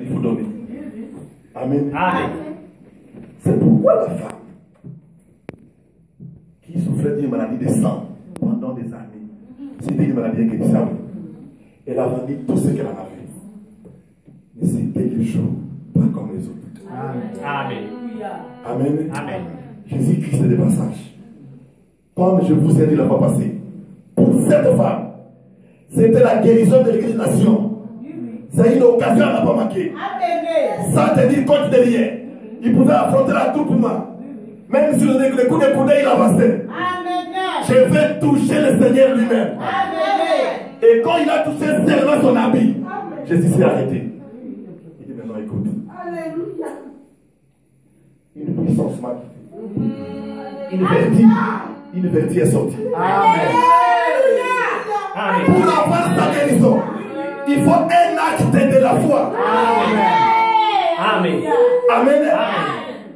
Il faut donner. Amen. Amen. C'est pourquoi la femme qui souffrait d'une maladie de sang pendant des années, c'était une maladie inguérissable. Elle a vendu tout ce qu'elle en avait. Mais c'était le jour, pas comme les autres. Amen. Amen. Amen. Jésus-Christ est de passage. Comme je vous ai dit la fois passée, pour cette femme, c'était la guérison de l'église nation. C'est une occasion à ne pas manquer. Sans tenir compte de rien. Il pouvait affronter la doublement. Même si le le coup de coude, il avançait. Je vais toucher le Seigneur lui-même. Et quand il a touché seulement son habit, Jésus s'est arrêté. Il dit maintenant écoute. Une puissance m'a. Une vertu, une vertu est sortie. Amen. Amen. Pour avoir sa guérison, il faut un acte de la foi. Amen. Amen.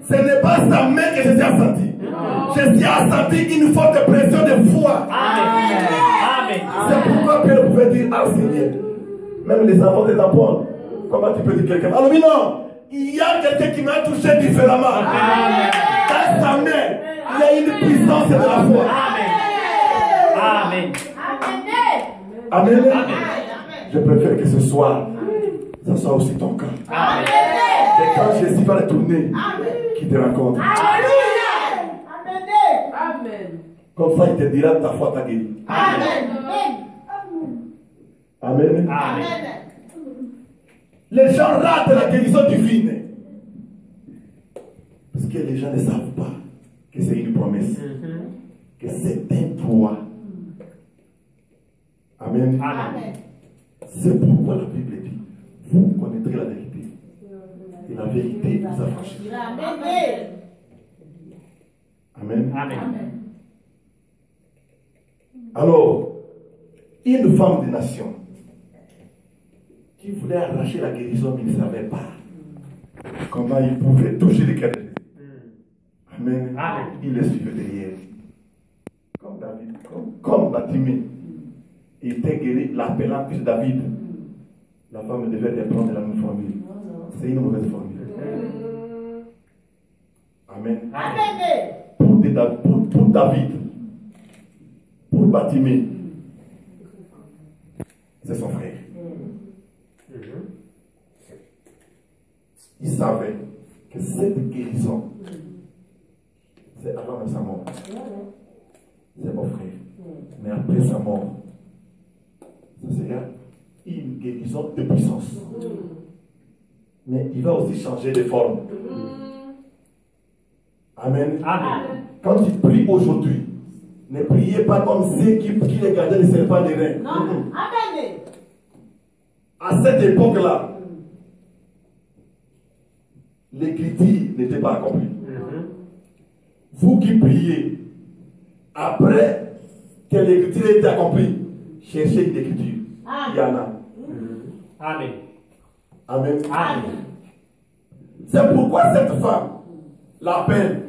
Ce n'est pas sa main que Jésus a senti. Jésus a senti une forte pression de foi. Amen. Amen. C'est pourquoi Pierre pouvait dire Ah Seigneur, même les enfants te tamponnent. Comment tu peux dire quelqu'un Alors, mais non, il y a quelqu'un qui m'a touché différemment. Dans sa main, il y a une puissance de la foi. Amen. Amen. Amen. Je préfère que ce soir, ça soit aussi ton cas. Amen. Et quand Jésus va retourner, qu'il te rencontre. Comme ça, il te dira ta foi t'a guéri. Amen. Amen. Les gens ratent la guérison divine. Parce que les gens ne savent pas que c'est une promesse. Que c'est un droit. Amen. Amen. C'est pourquoi la Bible dit Vous connaîtrez la vérité. Et la vérité vous affranchira. Amen. Amen. Alors, une femme de nation qui voulait arracher la guérison, mais ne savait pas comment il pouvait toucher le cœur de Jésus. Amen. Amen. Il le suivait derrière. Comme David, comme, comme Batimée. Il était guéri, l'appelant fils David. La femme devait reprendre la même formule. C'est une mauvaise formule. Amen. Pour, pour- David, pour Batimée, c'est son frère. Il savait que cette guérison, c'est avant sa mort. C'est mon frère. Mais après sa mort, sera une guérison de puissance. Mais il va aussi changer de forme. Amen. Amen. Quand tu pries aujourd'hui, ne priez pas comme ceux qui, qui les serpents des reins. À cette époque-là, l'écriture n'était pas accomplie. Vous qui priez, après que l'écriture ait été accomplie, cherchez une écriture. Il y en a. Amen. Amen. Amen. C'est pourquoi cette femme l'appelle.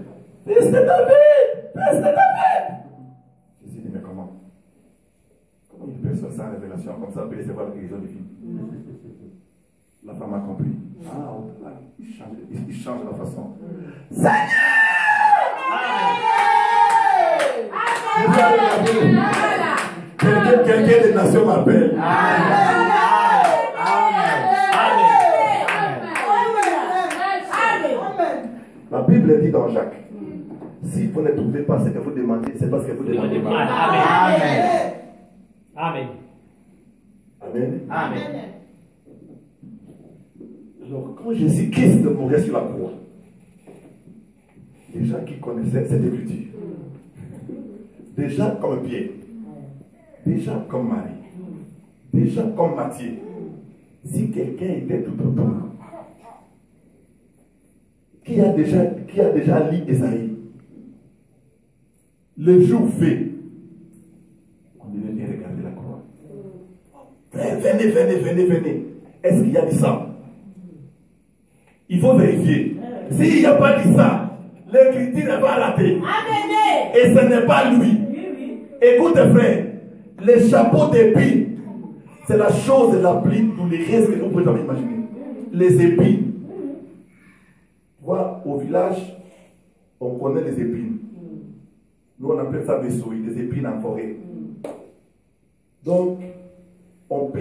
Fils de David! Fils de David! Jésus dit, mais comment? Comment une personne sans révélation comme ça peut recevoir la guérison du fils? La femme a compris. Ah, là, il change, il, il change la façon. Quelqu'un quelqu'un des nations m'appelle. La Bible dit dans Jacques, si vous ne trouvez pas ce que vous demandez, c'est parce que vous demandez mal. Amen. Amen. Amen. Amen. Alors, quand Jésus-Christ mourait sur la croix, les gens qui connaissaient cette écriture, des gens comme Pierre, des gens comme Marie, des gens comme Matthieu, si quelqu'un était tout autour, qui a déjà, qui a déjà lu Esaïe, le jour fait, on devait bien regarder la croix. Venez, venez, venez, venez. Est-ce qu'il y a du sang? Il faut vérifier. S'il n'y a pas du sang, l'écriture n'est pas ratée. Et ce n'est pas lui. Écoute, frère, le chapeau d'épine, c'est la chose la plus douloureuse que nous pouvons jamais imaginer. les épines. Tu vois, au village, on connaît les épines. Nous, on appelle ça des souilles, des épines en forêt. Donc, on peut,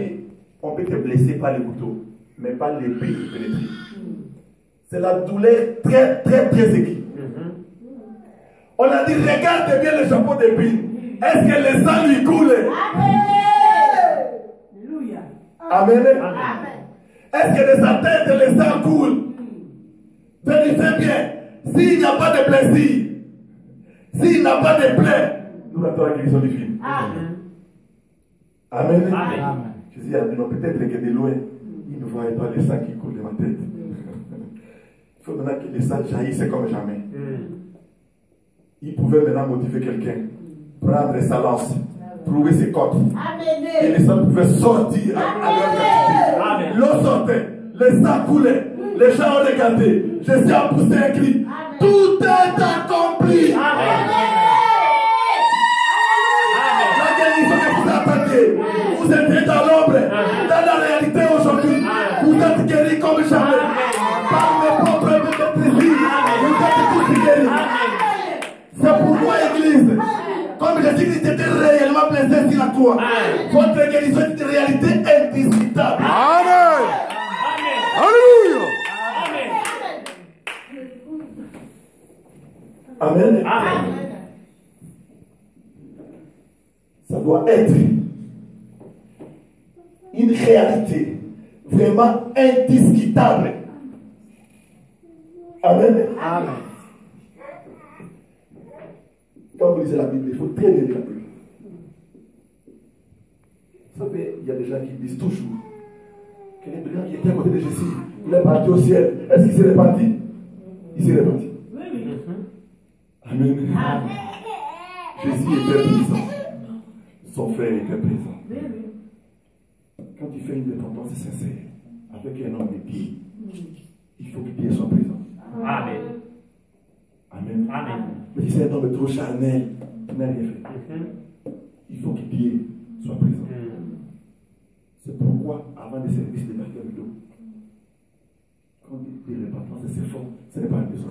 on peut te blesser par le couteau, mais pas l'épée qui pénètre. C'est la douleur très, très, très aiguë. On a dit, regarde bien le chapeau d'épines. Est-ce que le sang lui coule? Amen. Est-ce que de sa tête le sang coule? Vérifiez bien. S'il n'y a pas de blessure, s'il n'a pas de plaie, nous attendons la guérison divine. Amen. Amen. Amen. Jésus a dit, non, peut-être que de loin, il ne voyait pas le sang qui coule de ma tête. Il faut maintenant que le sang jaillisse comme jamais. Il pouvait maintenant motiver quelqu'un, prendre sa lance, trouver ses côtes. Et le sang pouvait sortir à, à leur. L'eau sortait, le sang coulait, les gens ont regardé. Jésus a poussé un cri. Tout est accompli. Amen. La guérison que vous attendez, vous êtes dans l'ombre, dans la réalité aujourd'hui, vous êtes guéris comme jamais. Jésus-Christ était réellement blessé sur la croix, votre guérison est une réalité indiscutable. Amen. Amen. Alléluia. Amen. Amen. Amen. Ça doit être une réalité vraiment indiscutable. Amen. Amen. Vous lisez la Bible, il faut très bien lire la Bible. Vous savez, il y a des gens qui disent toujours que les brigands qui étaient à côté de Jésus, il est parti au ciel. Est-ce qu'il s'est réparti Il s'est réparti. Amen. Jésus était présent. Son frère était présent. Quand tu fais une dépendance sincère avec un homme de Dieu, il faut que Dieu soit présent. Amen. Mais si c'est un homme trop charnel, tu n'as rien fait. Il faut que Dieu soit présent. C'est pourquoi, avant de servir de baptême d'eau, quand on dit de repentance, c'est fort, ce n'est pas un besoin.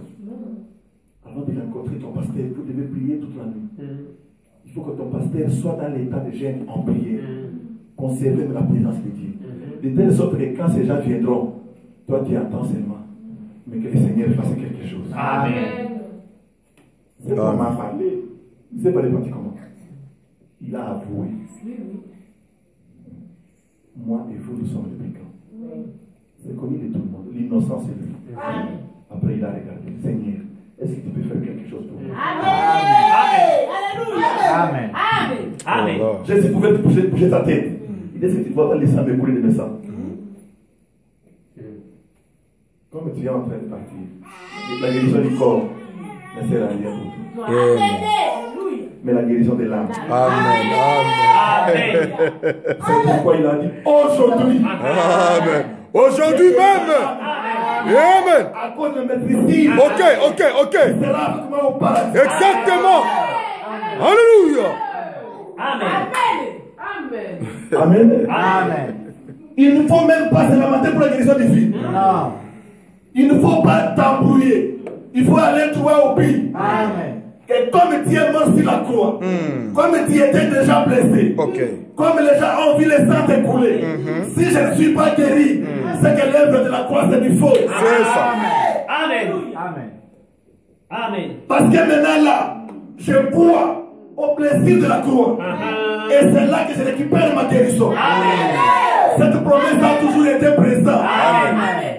Avant de rencontrer ton pasteur, vous devez prier toute la nuit. Il faut que ton pasteur soit dans l'état de gêne en prière, conservé de la présence de Dieu. De telle sorte que quand ces gens viendront, toi tu attends seulement, mais que le Seigneur fasse quelque chose. Amen. C'est pas m'a parlé. C'est pas réparti comment. Il a avoué. Moi et vous, nous sommes les brigands. C'est connu de tout le monde. L'innocence est lui. Après, il a regardé. Seigneur, est-ce que tu peux faire quelque chose pour moi? Amen. Amen. Voilà. Jésus pouvait te bouger, bouger ta tête. Il dit, est-ce que tu vois pas les sangs me couler de mes sangs Comme tu es en train de partir, la guérison du corps rien pour toi. Amen. Mais la guérison de l'âme. Amen. Amen. C'est pourquoi il a dit aujourd'hui, Amen. Aujourd'hui même. Amen. à cause de maîtrise, Ok, ok, ok. Exactement. Alléluia. Amen. Amen. Amen. Il ne faut même pas se lamenter pour la guérison des filles. Non. Il ne faut pas t'embrouiller. Il faut aller trouver au pays. Amen. Et comme tu es mort sur la croix, Hmm. comme tu étais déjà blessé, comme les gens ont vu le sang t'écouler, si je ne suis pas guéri, c'est que l'œuvre de la croix c'est du faux. C'est ça. Amen. Amen. Amen. Parce que maintenant là, je crois au plaisir de la croix. Et c'est là que je récupère ma guérison. Cette promesse a toujours été présente.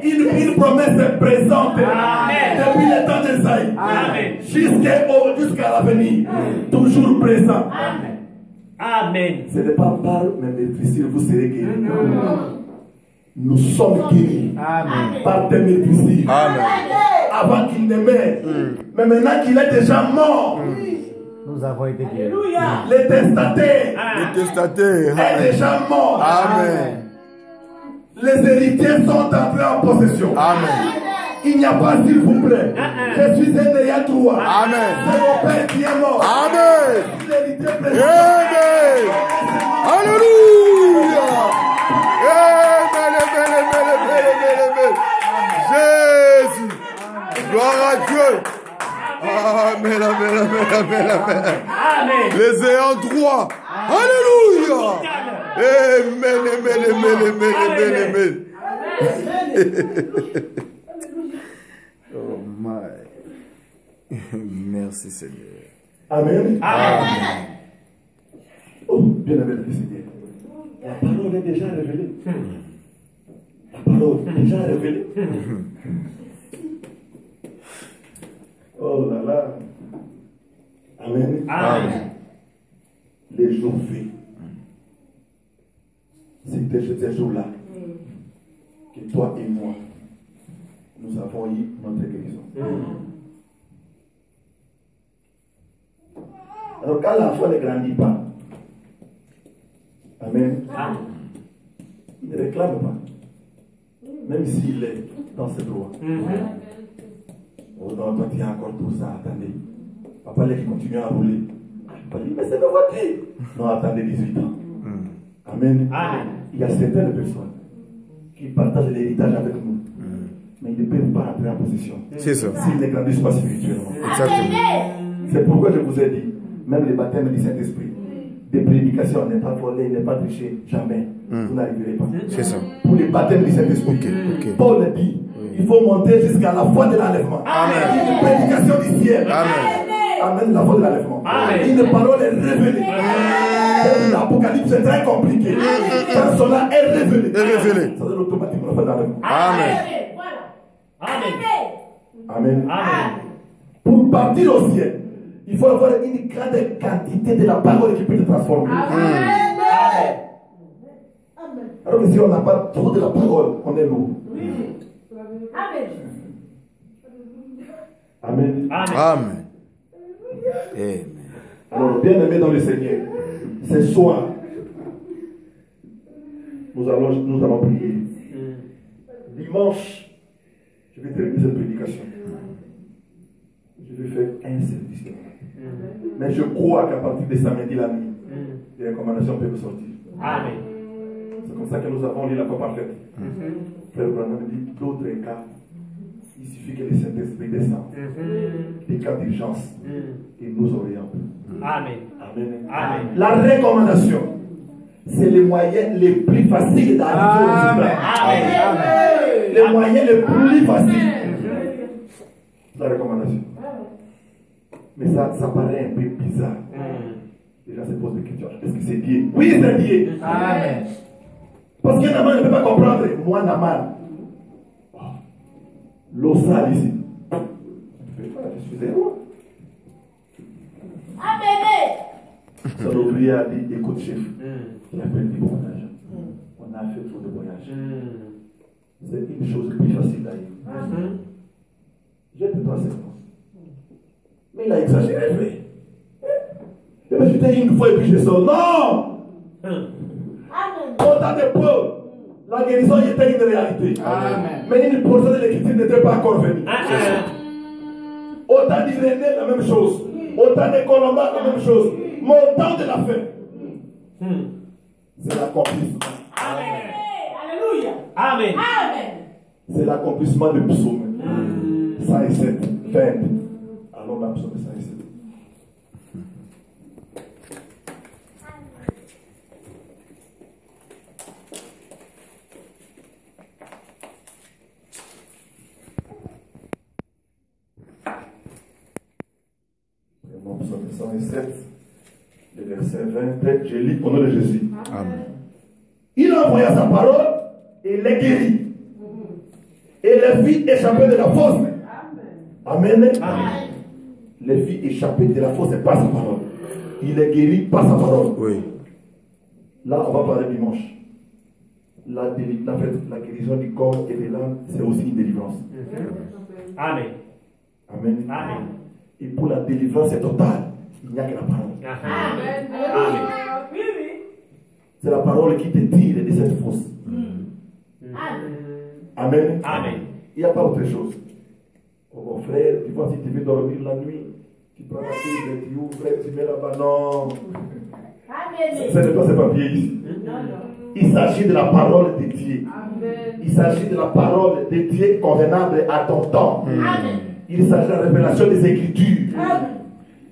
Une, une promesse est présente Amen. depuis le temps d'Esaïe jusqu'à l'avenir. Toujours présent. Amen. Ce n'est pas par mes maîtrises vous serez guéris. Nous sommes guéris Amen. par des maîtrises Amen. avant qu'il ne meure. Mais maintenant qu'il est déjà mort, Nous avons été guéris. le testataire testataire. est déjà mort. Amen. Les héritiers sont entrés en possession. Amen. Il n'y a pas, s'il vous plaît. Je suis un ayant droit. Amen. C'est mon père qui est mort. Amen. Amen. Alléluia. Amen. Amen. Amen. Amen. Amen. Gloire à Dieu. Amen, amen, amen, amen, amen. Amen. Les ayants droit. Alléluia. Amen, amen, amen, amen, amen, amen. Oh my. Merci Seigneur. Amen. Amen. Oh, bien aimé le Seigneur. La parole est déjà révélée. La parole est déjà révélée. Oh là là. Amen. Amen. Les jours faits. C'était ces jours-là que toi et moi, nous avons eu notre guérison. Alors quand l'enfant ne grandit pas, Amen, il ne réclame pas. Même s'il est dans ses droits. Oh non, toi tu as encore tout ça, attendez. Papa qui continue à rouler. Papa dit, mais c'est ma voiture. Non, attendez 18 ans. Amen. Amen. Il y a certaines personnes qui partagent l'héritage avec nous. Mais ils ne peuvent pas entrer en possession. C'est ça. S'ils ne grandissent pas spirituellement. Exactement. C'est pourquoi je vous ai dit, même le baptême du Saint-Esprit, des prédications, n'est pas volé, n'est pas triché, jamais. Vous n'arriverez pas. C'est ça. Pour le baptême du Saint-Esprit, Ok, ok. Paul dit, il faut monter jusqu'à la foi de l'enlèvement. Amen. Une prédication du ciel. Amen. Amen, la foi de l'enlèvement. Amen. Une parole est révélée. L'Apocalypse est très compliqué. Quand cela est révélé, Est révélé. ça donne automatiquement la. Amen. Amen. Amen. Amen. Pour partir au ciel, il faut avoir une grande quantité de la parole qui peut te transformer. Alors que si on n'a pas trop de la parole, on est lourd. Amen. Amen. Amen. Amen. Alors, bien aimé dans le Seigneur, ce soir, nous allons, nous allons prier. Dimanche, je vais terminer cette prédication. Je vais faire un service. Mais je crois qu'à partir de samedi la nuit, les recommandations peuvent sortir. Amen. C'est comme ça que nous avons lu la foi parfaite. Frère Branham dit d'autres cas, il suffit que le Saint-Esprit descende. Des cas d'urgence et nous oriente. Amen. Amen. Amen. La recommandation, c'est le moyen le plus facile d'arriver au résultat. Amen. Le moyen le plus facile. La recommandation. Mais ça, ça paraît un peu bizarre. Les gens se posent des questions. Est-ce que c'est Dieu? Oui, c'est Dieu. Amen. Parce qu'un amant ne peut pas comprendre. Moi, Naman. L'eau sale ici. Je suis un roi. Son ouvrier a dit écoute, chef, il a perdu beaucoup d'argent. On a fait trop de voyages. C'est une chose plus facile d'ailleurs. Jette toi cette fois. Mais il a exagéré, frère. Et bien, je t'ai dit une fois et puis je sors. Non Autant de peu, la guérison était une réalité. Amen. Mais une portion de l'écriture n'était pas encore venue. Amen. Autant d'Irénée, la même chose. Autant de Colomba, la même chose. Mais autant de la fin, c'est l'accomplissement. Amen. C'est l'accomplissement du psaume. 107, 20. Allons dans le psaume 107. Vraiment, psaume 107, le verset 20. Je lis au nom de Jésus. Amen. Il envoya sa parole et les guérit. Et les fit échapper de la fosse. Amen. Les fit échapper de la fosse par sa parole. Il les guérit par sa parole. Oui. Là, on va parler dimanche. La, déli- la, fait- la guérison du corps et de l'âme, c'est aussi une délivrance. Amen. Amen. Amen. Et pour la délivrance totale, il n'y a que la parole. Amen. Amen. C'est la parole qui te tire de cette fosse. Amen. Amen. Il n'y a pas autre chose. Oh, mon frère, tu vois, si tu veux dormir la nuit, tu prends la Bible, tu ouvres, tu mets là-bas. Non. Ce n'est pas ce papier ici. Il s'agit de la parole de Dieu. Il s'agit de la parole de Dieu convenable à ton temps. Il s'agit de la révélation des Écritures.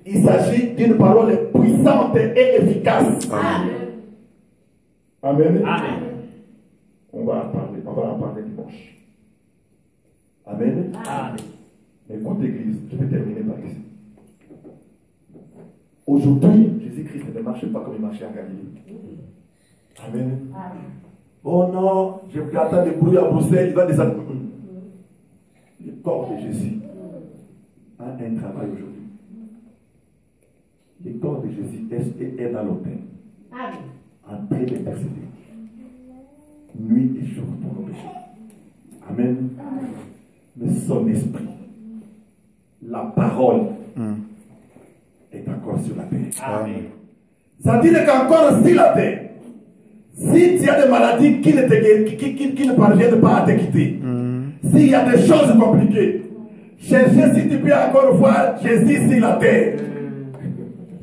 Il s'agit d'une parole puissante et efficace. Amen. Amen. On va en parler, on va en parler dimanche. Amen. Amen. Écoute, Église, je vais terminer par ici. Aujourd'hui, Jésus-Christ ne marche pas comme il marchait en Galilée. Amen. Oh non, je vais attendre des bruits à Bruxelles, il va descendre. Le corps de Jésus a un travail aujourd'hui. Le corps de Jésus est, est dans l'autel, en train d'intercéder. Nuit et jour pour nos péchés. Amen. Mais son esprit, la parole, est encore sur la terre. Amen. Ça dit qu'encore sur la terre, si tu as des maladies qui ne, te qui, qui- qui ne parviennent pas à te quitter, s'il y a des choses compliquées, cherchez si tu peux encore voir Jésus sur la terre.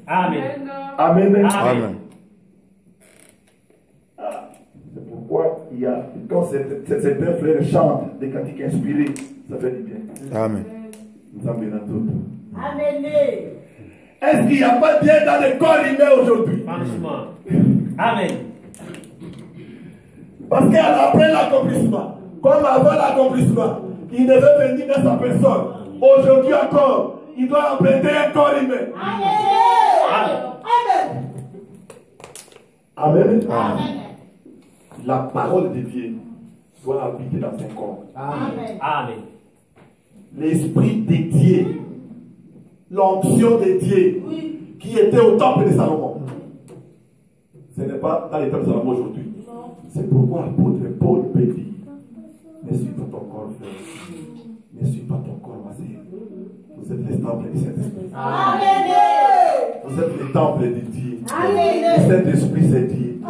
Amen. Amen. Amen. Amen. C'est pourquoi il y a, quand certains frères chantent des cantiques inspirés, ça fait du bien. Amen. Nous en venons tous. Est-ce qu'il n'y a pas bien dans le corps humain aujourd'hui? Franchement. Amen. Parce qu'après l'accomplissement, comme avant l'accomplissement, il devait venir dans sa personne. Aujourd'hui encore, il doit emprunter un corps humain. Amen. La parole de Dieu doit habiter dans son corps. Amen. L'esprit de Dieu, l'onction de Dieu qui était au temple de Salomon. Ce n'est pas dans les temples de Salomon aujourd'hui. C'est pourquoi l'apôtre Paul peut dire Ne suis pas ton corps, frère. Ne suis pas ton corps, ma sœur. Vous êtes les temples du Saint-Esprit. Vous êtes les temples de Dieu. Le Saint-Esprit, c'est Dieu.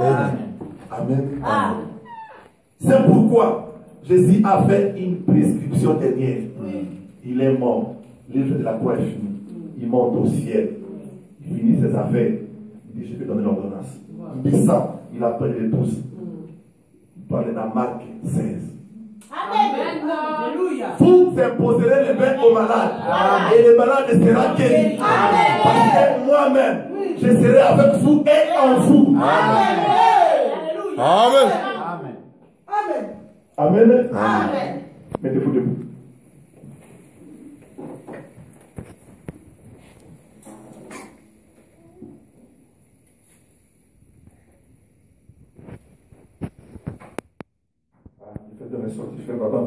Amen. C'est pourquoi Jésus a fait une prescription dernière. Il est mort. L'œuvre de la croix est fini. Il monte au ciel. Il finit ses affaires. Il dit Je vais donner l'ordonnance. Il descend. Il appelle les douze. Il parle dans Marc 16 vous imposerez les mains aux malades. Et les malades seront guéris. Parce que moi-même, je serai avec vous et en vous. Amen. Amen. Amen. Amen. Amen. Mettez-vous debout. Ah, de ressortir, papa,